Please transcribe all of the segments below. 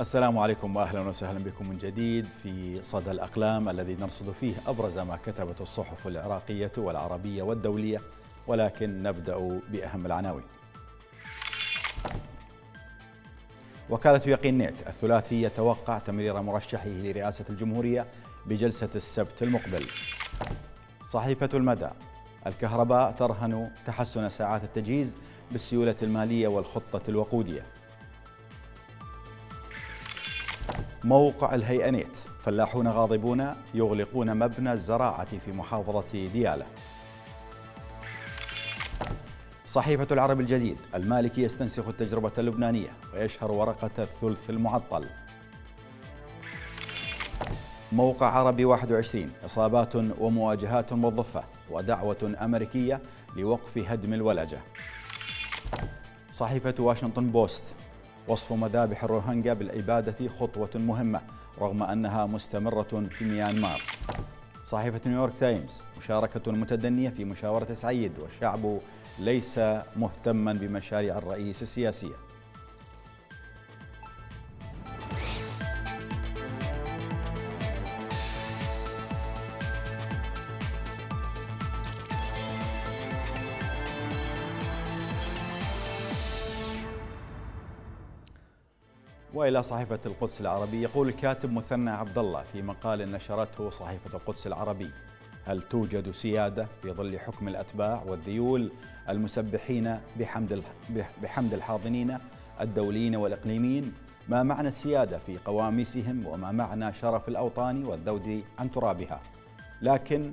السلام عليكم واهلا وسهلا بكم من جديد في صدى الأقلام الذي نرصد فيه أبرز ما كتبت الصحف العراقية والعربية والدولية ولكن نبدأ بأهم العناوين. وكالة يقين نت الثلاثي يتوقع تمرير مرشحه لرئاسة الجمهورية بجلسة السبت المقبل. صحيفة المدى الكهرباء ترهن تحسن ساعات التجهيز بالسيولة المالية والخطة الوقودية. موقع الهيئة نت فلاحون غاضبون يغلقون مبنى الزراعة في محافظة ديالى. صحيفة العرب الجديد. المالكي يستنسخ التجربة اللبنانية ويشهر ورقة الثلث المعطل. موقع عربي 21 إصابات ومواجهات موظفة ودعوة أمريكية لوقف هدم الولجة. صحيفة واشنطن بوست. وصف مذابح الروهينجا بالإبادة خطوة مهمة رغم أنها مستمرة في ميانمار. صحيفة نيويورك تايمز مشاركة متدنية في مشاورة سعيد والشعب ليس مهتما بمشاريع الرئيس السياسية. وإلى صحيفة القدس العربي. يقول الكاتب مثنى عبد الله في مقال نشرته صحيفة القدس العربي هل توجد سيادة في ظل حكم الأتباع والذيول المسبحين بحمد بحمد الحاضنين الدوليين والإقليميين؟ ما معنى السيادة في قواميسهم وما معنى شرف الأوطان والذود عن ترابها؟ لكن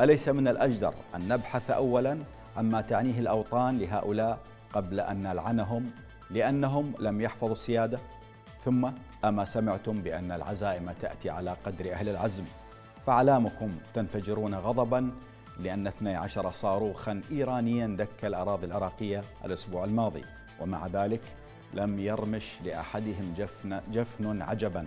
أليس من الأجدر أن نبحث اولا عما تعنيه الأوطان لهؤلاء قبل أن نلعنهم؟ لأنهم لم يحفظوا السيادة؟ ثم أما سمعتم بأن العزائم تأتي على قدر أهل العزم فعلامكم تنفجرون غضبا لأن 12 صاروخا إيرانيا دك الأراضي العراقية الأسبوع الماضي ومع ذلك لم يرمش لأحدهم جفن, جفن عجبا.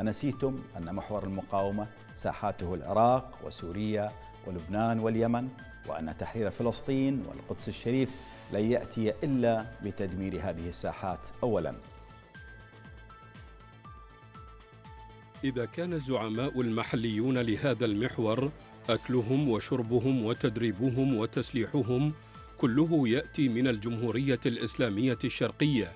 أنسيتم أن محور المقاومة ساحاته العراق وسوريا ولبنان واليمن وأن تحرير فلسطين والقدس الشريف لن يأتي إلا بتدمير هذه الساحات أولاً. إذا كان الزعماء المحليون لهذا المحور أكلهم وشربهم وتدريبهم وتسليحهم كله يأتي من الجمهورية الإسلامية الشرقية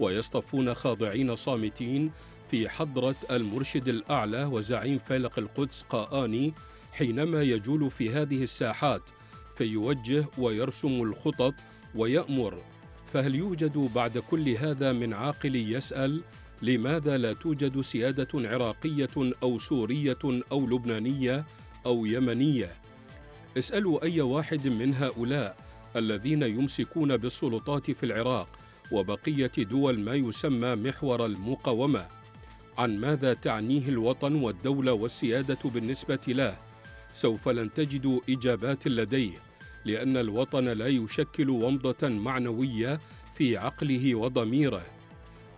ويصطفون خاضعين صامتين في حضرة المرشد الأعلى وزعيم فيلق القدس قآني حينما يجول في هذه الساحات فيوجه ويرسم الخطط ويأمر. فهل يوجد بعد كل هذا من عاقل يسأل لماذا لا توجد سيادة عراقية أو سورية أو لبنانية أو يمنية؟ اسألوا أي واحد من هؤلاء الذين يمسكون بالسلطات في العراق وبقية دول ما يسمى محور المقاومة. عن ماذا تعنيه الوطن والدولة والسيادة بالنسبة له؟ سوف لن تجدوا إجابات لديه لأن الوطن لا يشكل ومضة معنوية في عقله وضميره.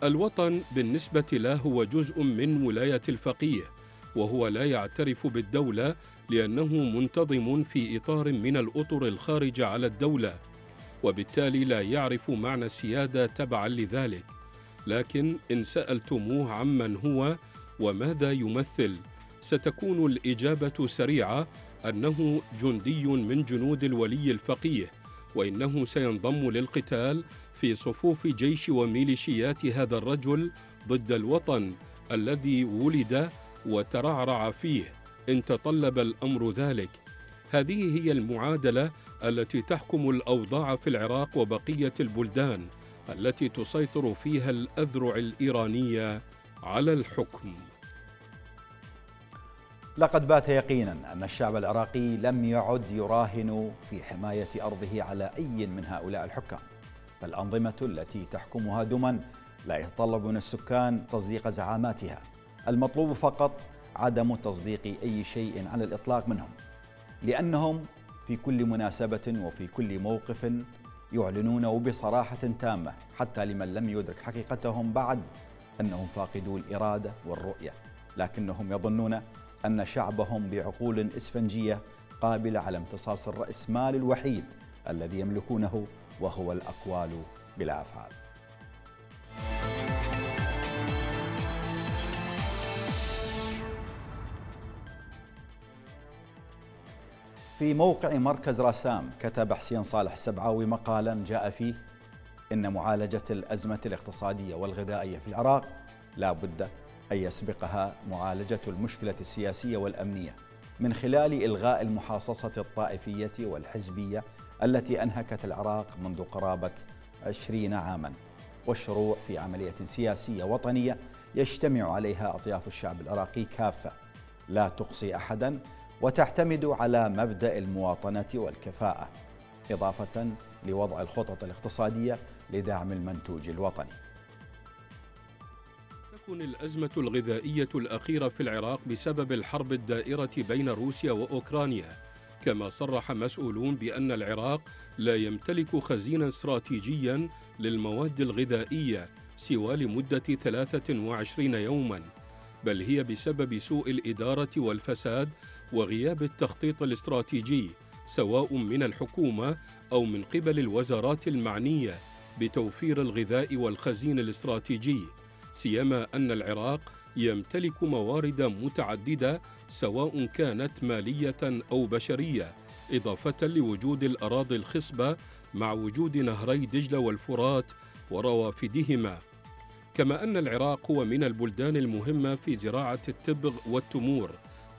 الوطن بالنسبة له هو جزء من ولاية الفقيه وهو لا يعترف بالدولة لأنه منتظم في إطار من الأطر الخارجة على الدولة وبالتالي لا يعرف معنى السيادة تبعا لذلك. لكن إن سألتموه عمن هو وماذا يمثل ستكون الإجابة سريعة أنه جندي من جنود الولي الفقيه. وإنه سينضم للقتال في صفوف جيش وميليشيات هذا الرجل ضد الوطن الذي ولد وترعرع فيه. إن تطلب الأمر ذلك. هذه هي المعادلة التي تحكم الأوضاع في العراق وبقية البلدان التي تسيطر فيها الأذرع الإيرانية على الحكم. لقد بات يقينا أن الشعب العراقي لم يعد يراهن في حماية أرضه على أي من هؤلاء الحكام. فالأنظمة التي تحكمها دما لا يتطلب من السكان تصديق زعاماتها. المطلوب فقط عدم تصديق أي شيء على الإطلاق منهم لأنهم في كل مناسبة وفي كل موقف يعلنون بصراحة تامة حتى لمن لم يدرك حقيقتهم بعد أنهم فاقدو الإرادة والرؤية لكنهم يظنون أن شعبهم بعقول إسفنجية قابلة على امتصاص الرأسمال الوحيد الذي يملكونه وهو الأقوال بلا أفعال. في موقع مركز رسام كتب حسين صالح السبعاوي مقالا جاء فيه إن معالجة الأزمة الاقتصادية والغذائية في العراق لا بد أن يسبقها معالجة المشكلة السياسية والأمنية من خلال إلغاء المحاصصة الطائفية والحزبية التي أنهكت العراق منذ قرابة عشرين عاماً. والشروع في عملية سياسية وطنية يجتمع عليها أطياف الشعب العراقي كافة لا تقصي أحداً وتعتمد على مبدأ المواطنة والكفاءة إضافة لوضع الخطط الاقتصادية لدعم المنتوج الوطني. تكون الأزمة الغذائية الأخيرة في العراق بسبب الحرب الدائرة بين روسيا وأوكرانيا. كما صرح مسؤولون بأن العراق لا يمتلك خزينا استراتيجيا للمواد الغذائية سوى لمدة 23 يوما بل هي بسبب سوء الإدارة والفساد وغياب التخطيط الاستراتيجي سواء من الحكومة أو من قبل الوزارات المعنية بتوفير الغذاء والخزين الاستراتيجي. سيما أن العراق يمتلك موارد متعددة سواء كانت مالية أو بشرية إضافة لوجود الأراضي الخصبة مع وجود نهري دجلة والفرات وروافدهما. كما أن العراق هو من البلدان المهمة في زراعة التبغ والتمور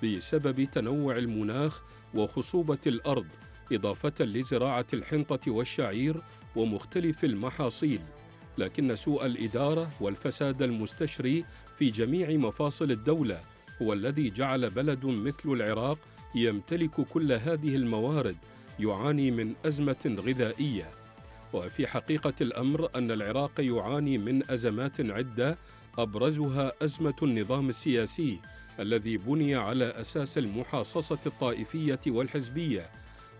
بسبب تنوع المناخ وخصوبة الأرض إضافة لزراعة الحنطة والشعير ومختلف المحاصيل. لكن سوء الإدارة والفساد المستشري في جميع مفاصل الدولة هو الذي جعل بلد مثل العراق يمتلك كل هذه الموارد يعاني من أزمة غذائية. وفي حقيقة الأمر أن العراق يعاني من أزمات عدة أبرزها أزمة النظام السياسي الذي بني على أساس المحاصصة الطائفية والحزبية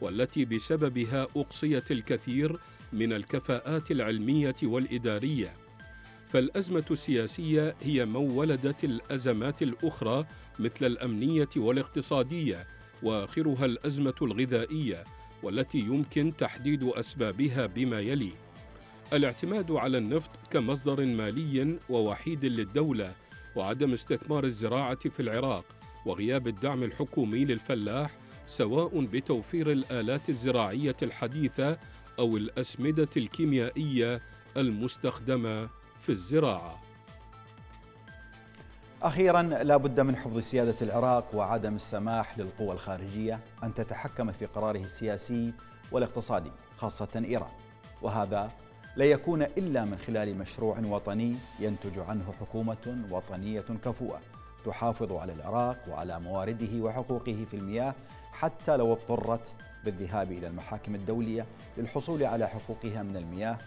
والتي بسببها أقصيت الكثير من الكفاءات العلمية والإدارية. فالأزمة السياسية هي من ولدت الأزمات الأخرى مثل الأمنية والاقتصادية وآخرها الأزمة الغذائية والتي يمكن تحديد أسبابها بما يلي. الاعتماد على النفط كمصدر مالي ووحيد للدولة وعدم استثمار الزراعة في العراق وغياب الدعم الحكومي للفلاح سواء بتوفير الآلات الزراعية الحديثة أو الأسمدة الكيميائية المستخدمة في الزراعة. أخيرا لا بد من حفظ سيادة العراق وعدم السماح للقوى الخارجية أن تتحكم في قراره السياسي والاقتصادي خاصة إيران. وهذا لا يكون إلا من خلال مشروع وطني ينتج عنه حكومة وطنية كفؤة تحافظ على العراق وعلى موارده وحقوقه في المياه حتى لو اضطرت بالذهاب إلى المحاكم الدولية للحصول على حقوقها من المياه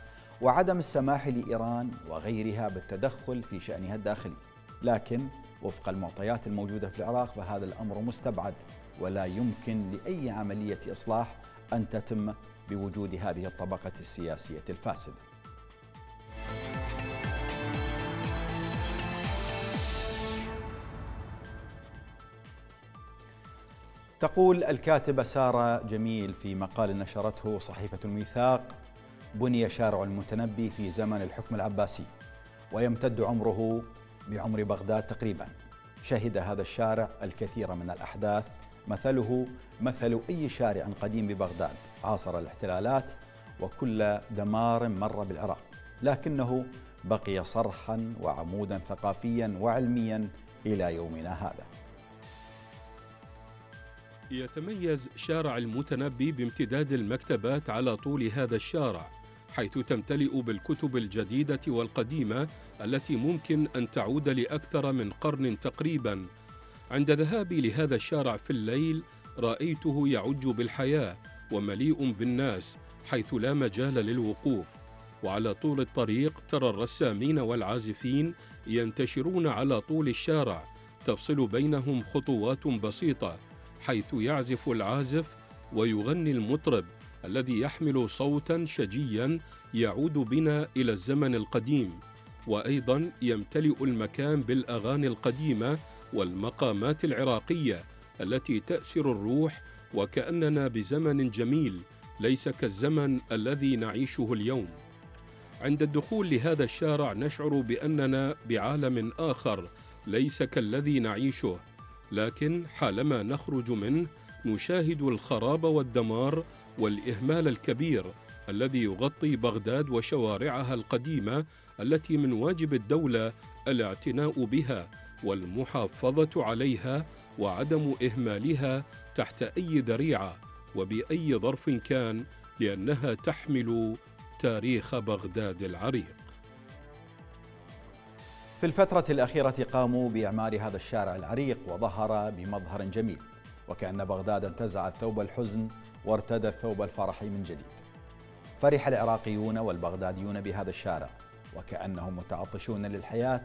وعدم السماح لإيران وغيرها بالتدخل في شأنها الداخلي. لكن وفق المعطيات الموجودة في العراق فهذا الأمر مستبعد ولا يمكن لأي عملية إصلاح أن تتم بوجود هذه الطبقة السياسية الفاسدة. تقول الكاتبة سارة جميل في مقال نشرته صحيفة الميثاق بني شارع المتنبي في زمن الحكم العباسي ويمتد عمره بعمر بغداد تقريبا. شهد هذا الشارع الكثير من الأحداث مثله مثل أي شارع قديم ببغداد. عاصر الاحتلالات وكل دمار مر بالعراق. لكنه بقي صرحا وعمودا ثقافيا وعلميا إلى يومنا هذا. يتميز شارع المتنبي بامتداد المكتبات على طول هذا الشارع حيث تمتلئ بالكتب الجديدة والقديمة التي ممكن أن تعود لأكثر من قرن تقريبا. عند ذهابي لهذا الشارع في الليل رأيته يعج بالحياة ومليء بالناس حيث لا مجال للوقوف. وعلى طول الطريق ترى الرسامين والعازفين ينتشرون على طول الشارع تفصل بينهم خطوات بسيطة حيث يعزف العازف ويغني المطرب الذي يحمل صوتا شجيا يعود بنا إلى الزمن القديم وأيضا يمتلئ المكان بالأغاني القديمة والمقامات العراقية التي تاسر الروح وكأننا بزمن جميل ليس كالزمن الذي نعيشه اليوم. عند الدخول لهذا الشارع نشعر بأننا بعالم آخر ليس كالذي نعيشه. لكن حالما نخرج منه نشاهد الخراب والدمار والإهمال الكبير الذي يغطي بغداد وشوارعها القديمة التي من واجب الدولة الاعتناء بها والمحافظة عليها وعدم إهمالها تحت أي ذريعة وبأي ظرف كان لأنها تحمل تاريخ بغداد العريق. في الفترة الأخيرة قاموا بإعمار هذا الشارع العريق وظهر بمظهر جميل وكأن بغداد انتزعت ثوب الحزن وارتدت ثوب الفرح من جديد. فرح العراقيون والبغداديون بهذا الشارع وكأنهم متعطشون للحياة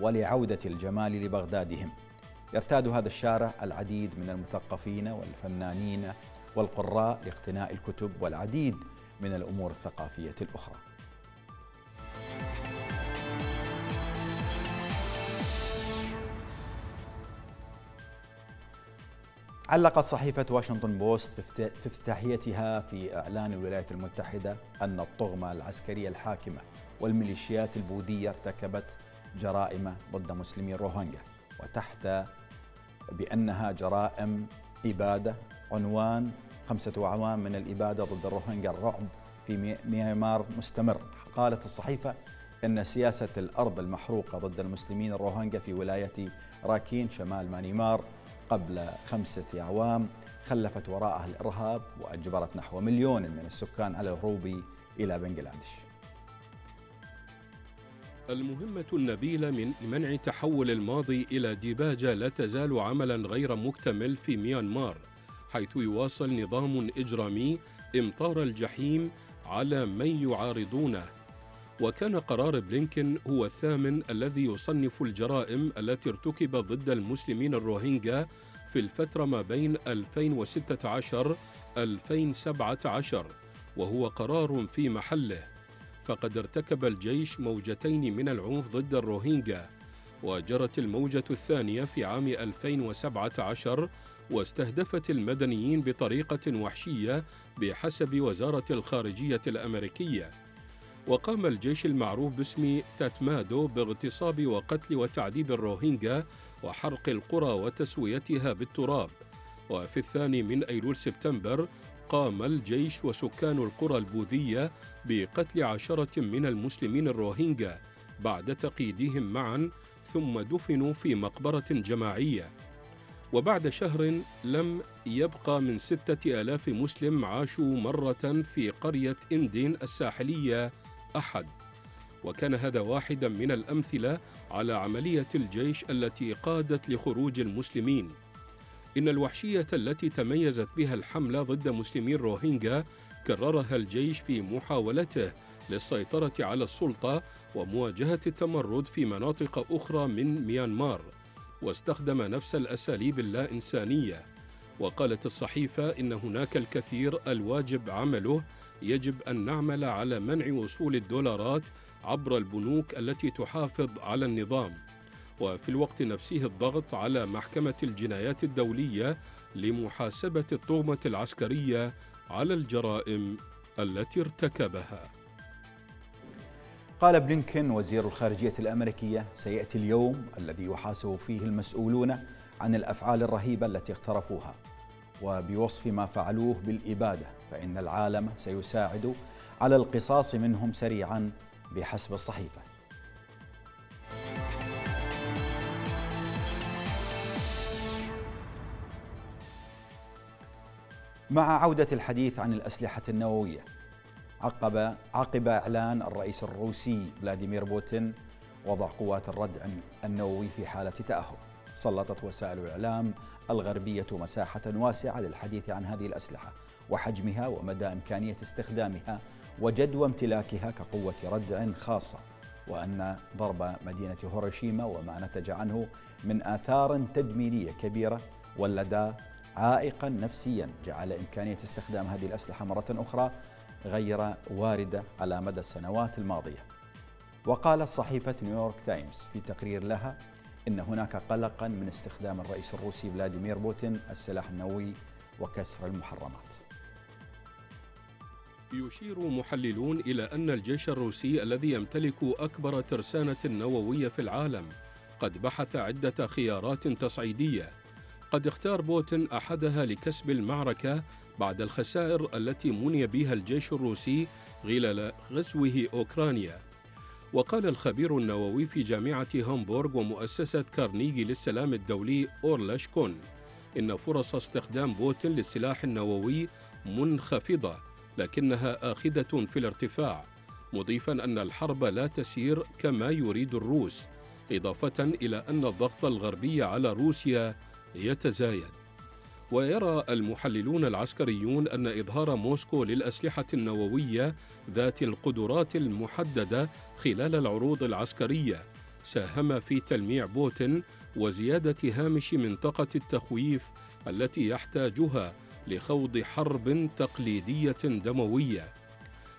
ولعودة الجمال لبغدادهم. يرتاد هذا الشارع العديد من المثقفين والفنانين والقراء لاقتناء الكتب والعديد من الأمور الثقافية الأخرى. علقت صحيفة واشنطن بوست في افتتاحيتها في إعلان الولايات المتحدة أن الطغمة العسكرية الحاكمة والميليشيات البوذية ارتكبت جرائم ضد مسلمي الروهينجا وتحت بأنها جرائم إبادة عنوان خمسة أعوام من الإبادة ضد الروهينجا الرعب في ميانمار مستمر. قالت الصحيفة أن سياسة الأرض المحروقة ضد المسلمين الروهينجا في ولاية راكين شمال مانيمار قبل خمسة أعوام خلفت وراءها الإرهاب وأجبرت نحو مليون من السكان على الهروب إلى بنغلاديش. المهمة النبيلة من منع تحول الماضي إلى ديباجة لا تزال عملا غير مكتمل في ميانمار حيث يواصل نظام إجرامي إمطار الجحيم على من يعارضونه. وكان قرار بلينكن هو الثامن الذي يصنف الجرائم التي ارتكبت ضد المسلمين الروهينجا في الفترة ما بين 2016 2017 وهو قرار في محله. فقد ارتكب الجيش موجتين من العنف ضد الروهينجا وجرت الموجة الثانية في عام 2017 واستهدفت المدنيين بطريقة وحشية بحسب وزارة الخارجية الأمريكية. وقام الجيش المعروف باسم تاتمادو باغتصاب وقتل وتعذيب الروهينجا وحرق القرى وتسويتها بالتراب. وفي الثاني من أيلول سبتمبر قام الجيش وسكان القرى البوذية بقتل عشرة من المسلمين الروهينجا بعد تقييدهم معا ثم دفنوا في مقبرة جماعية. وبعد شهر لم يبقى من ستة آلاف مسلم عاشوا مرة في قرية إندين الساحلية أحد. وكان هذا واحدا من الأمثلة على عملية الجيش التي قادت لخروج المسلمين. إن الوحشية التي تميزت بها الحملة ضد مسلمي الروهينجا كررها الجيش في محاولته للسيطرة على السلطة ومواجهة التمرد في مناطق أخرى من ميانمار واستخدم نفس الأساليب اللا إنسانية. وقالت الصحيفة إن هناك الكثير الواجب عمله يجب أن نعمل على منع وصول الدولارات عبر البنوك التي تحافظ على النظام وفي الوقت نفسه الضغط على محكمة الجنايات الدولية لمحاسبة الطغمة العسكرية على الجرائم التي ارتكبها. قال بلينكن وزير الخارجية الأمريكية سيأتي اليوم الذي يحاسب فيه المسؤولون عن الأفعال الرهيبة التي اقترفوها وبوصف ما فعلوه بالإبادة. فإن العالم سيساعد على القصاص منهم سريعا بحسب الصحيفة. مع عودة الحديث عن الأسلحة النووية عقب عقب إعلان الرئيس الروسي فلاديمير بوتين وضع قوات الردع النووي في حالة تأهب. سلطت وسائل الإعلام الغربية مساحة واسعة للحديث عن هذه الأسلحة. وحجمها ومدى إمكانية استخدامها وجدوى امتلاكها كقوة ردع خاصة وأن ضرب مدينة هيروشيما وما نتج عنه من آثار تدميرية كبيرة ولد عائقا نفسيا. جعل إمكانية استخدام هذه الأسلحة مرة أخرى غير واردة على مدى السنوات الماضية. وقالت صحيفة نيويورك تايمز في تقرير لها إن هناك قلقا من استخدام الرئيس الروسي فلاديمير بوتين السلاح النووي وكسر المحرمات. يشير محللون إلى أن الجيش الروسي الذي يمتلك أكبر ترسانة نووية في العالم قد بحث عدة خيارات تصعيدية. قد اختار بوتين أحدها لكسب المعركة بعد الخسائر التي مني بها الجيش الروسي خلال غزوه أوكرانيا. وقال الخبير النووي في جامعة هامبورغ ومؤسسة كارنيجي للسلام الدولي أورلاش كون إن فرص استخدام بوتين للسلاح النووي منخفضة لكنها آخذة في الارتفاع مضيفا أن الحرب لا تسير كما يريد الروس إضافة إلى أن الضغط الغربي على روسيا يتزايد. ويرى المحللون العسكريون أن إظهار موسكو للأسلحة النووية ذات القدرات المحددة خلال العروض العسكرية ساهم في تلميع بوتين وزيادة هامش منطقة التخويف التي يحتاجها لخوض حرب تقليدية دموية.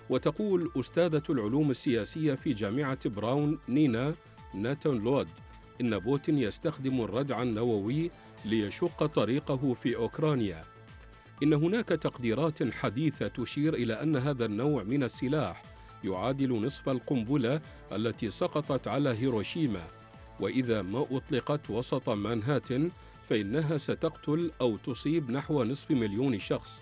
وتقول أستاذة العلوم السياسية في جامعة براون نينا ناتون لود إن بوتين يستخدم الردع النووي ليشق طريقه في أوكرانيا. إن هناك تقديرات حديثة تشير إلى أن هذا النوع من السلاح يعادل نصف القنبلة التي سقطت على هيروشيما. وإذا ما أطلقت وسط مانهاتن فإنها ستقتل أو تصيب نحو نصف مليون شخص.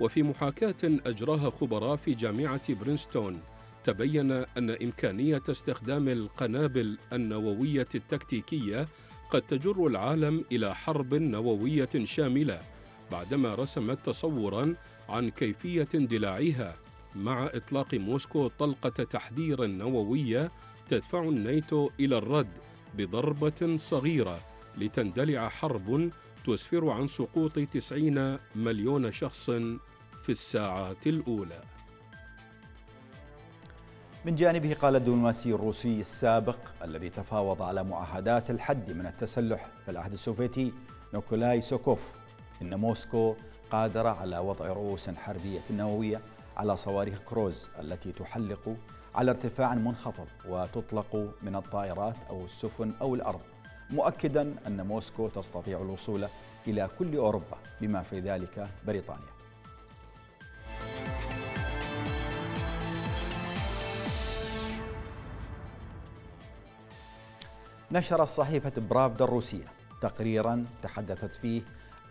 وفي محاكاة أجراها خبراء في جامعة برينستون تبين أن إمكانية استخدام القنابل النووية التكتيكية قد تجر العالم إلى حرب نووية شاملة بعدما رسمت تصورا عن كيفية اندلاعها. مع إطلاق موسكو طلقة تحذير نووية تدفع الناتو إلى الرد بضربة صغيرة لتندلع حرب تسفر عن سقوط 90 مليون شخص في الساعات الأولى. من جانبه قال الدبلوماسي الروسي السابق الذي تفاوض على معاهدات الحد من التسلح في العهد السوفيتي نيكولاي سوكوف. إن موسكو قادرة على وضع رؤوس حربية نووية على صواريخ كروز التي تحلق على ارتفاع منخفض وتطلق من الطائرات أو السفن أو الأرض. مؤكدا أن موسكو تستطيع الوصول إلى كل أوروبا بما في ذلك بريطانيا. نشرت صحيفة برافدا الروسية تقريرا تحدثت فيه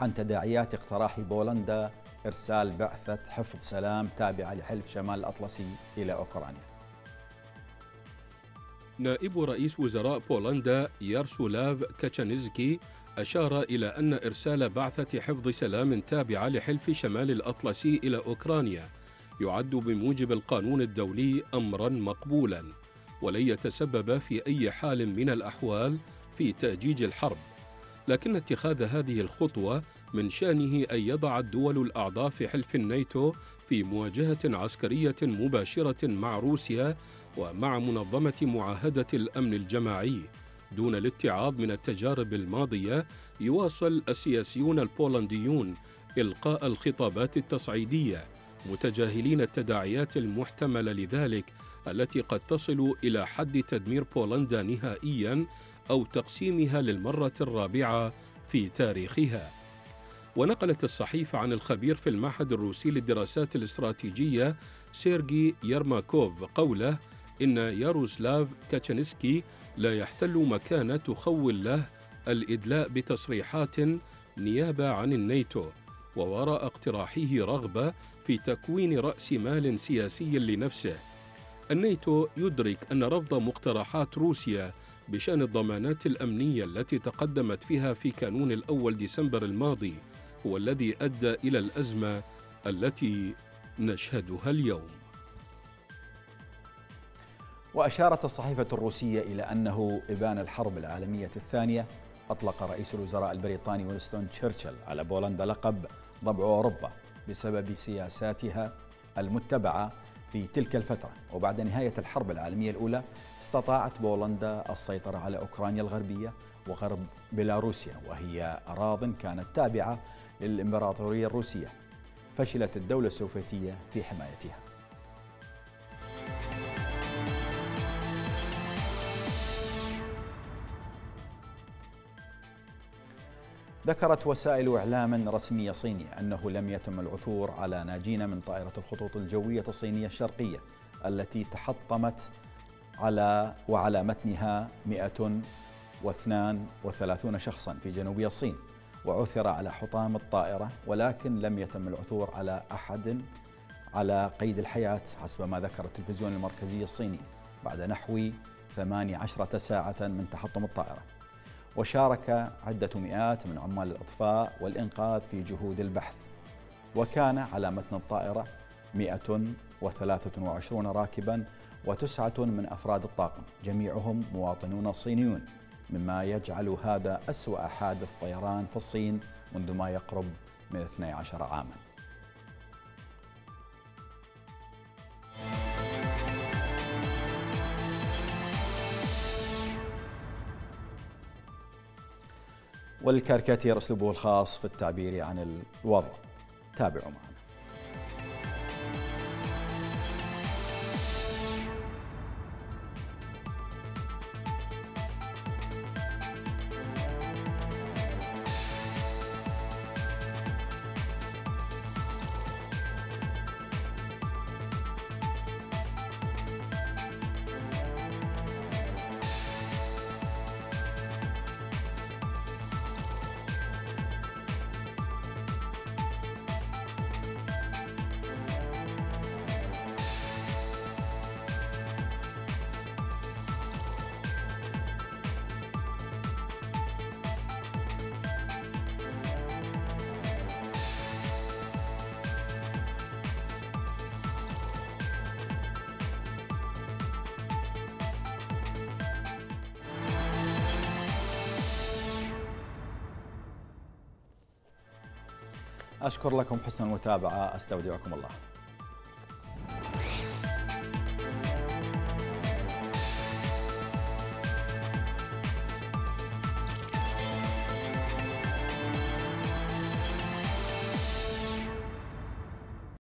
عن تداعيات اقتراح بولندا إرسال بعثة حفظ سلام تابعة لحلف شمال الأطلسي إلى أوكرانيا. نائب رئيس وزراء بولندا يارسولاف كاتشانيزكي أشار إلى أن إرسال بعثة حفظ سلام تابعة لحلف شمال الأطلسي إلى أوكرانيا يعد بموجب القانون الدولي أمرا مقبولا ولن يتسبب في أي حال من الأحوال في تأجيج الحرب. لكن اتخاذ هذه الخطوة من شأنه أن يضع الدول الأعضاء في حلف الناتو في مواجهة عسكرية مباشرة مع روسيا ومع منظمة معاهدة الأمن الجماعي دون الاتعاظ من التجارب الماضية يواصل السياسيون البولنديون إلقاء الخطابات التصعيدية متجاهلين التداعيات المحتملة لذلك التي قد تصل إلى حد تدمير بولندا نهائياً أو تقسيمها للمرة الرابعة في تاريخها. ونقلت الصحيفة عن الخبير في المعهد الروسي للدراسات الاستراتيجية سيرجي يرماكوف قوله إن ياروسلاف كاتشنسكي لا يحتل مكانة تخول له الإدلاء بتصريحات نيابة عن الناتو ووراء اقتراحه رغبة في تكوين رأس مال سياسي لنفسه. الناتو يدرك أن رفض مقترحات روسيا بشأن الضمانات الأمنية التي تقدمت فيها في كانون الأول ديسمبر الماضي. هو الذي أدى إلى الأزمة التي نشهدها اليوم. وأشارت الصحيفة الروسية إلى أنه إبان الحرب العالمية الثانية أطلق رئيس الوزراء البريطاني وينستون تشرشل على بولندا لقب ضبع أوروبا بسبب سياساتها المتبعة في تلك الفترة. وبعد نهاية الحرب العالمية الأولى استطاعت بولندا السيطرة على أوكرانيا الغربية وغرب بيلاروسيا وهي أراض كانت تابعة للإمبراطورية الروسية. فشلت الدولة السوفيتية في حمايتها. ذكرت وسائل إعلام رسمية صينية أنه لم يتم العثور على ناجين من طائرة الخطوط الجوية الصينية الشرقية التي تحطمت على وعلى متنها 132 شخصا في جنوب الصين. وعثر على حطام الطائرة ولكن لم يتم العثور على أحد على قيد الحياة حسب ما ذكر التلفزيون المركزي الصيني بعد نحو 18 ساعة من تحطم الطائرة. وشارك عدة مئات من عمال الإطفاء والإنقاذ في جهود البحث. وكان على متن الطائرة 123 راكبا وتسعة من أفراد الطاقم جميعهم مواطنون صينيون. مما يجعل هذا أسوأ حادث طيران في الصين منذ ما يقرب من 12 عاماً. والكاريكاتير أسلوبه الخاص في التعبير عن الوضع. تابعوا معنا. أشكر لكم حسن المتابعة أستودعكم الله.